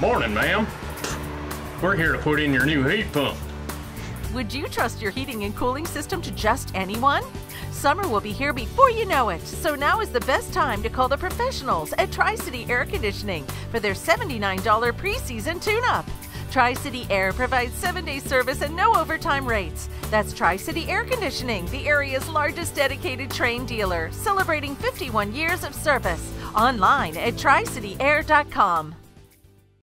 Morning, ma'am. We're here to put in your new heat pump. Would you trust your heating and cooling system to just anyone? Summer will be here before you know it, so now is the best time to call the professionals at Tri City Air Conditioning for their $79 preseason tune up. Tri City Air provides seven day service and no overtime rates. That's Tri City Air Conditioning, the area's largest dedicated Trane dealer, celebrating 51 years of service. Online at tricityair.com.